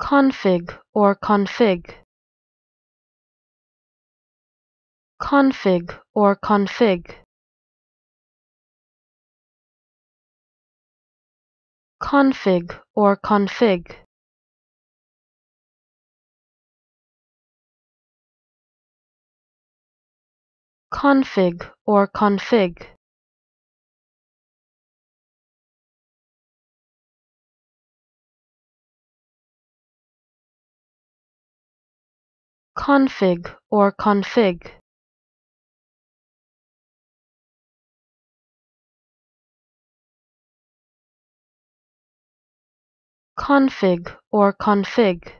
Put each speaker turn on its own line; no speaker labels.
config or config. Config or config. Config or config. Config or config config or config. Config or config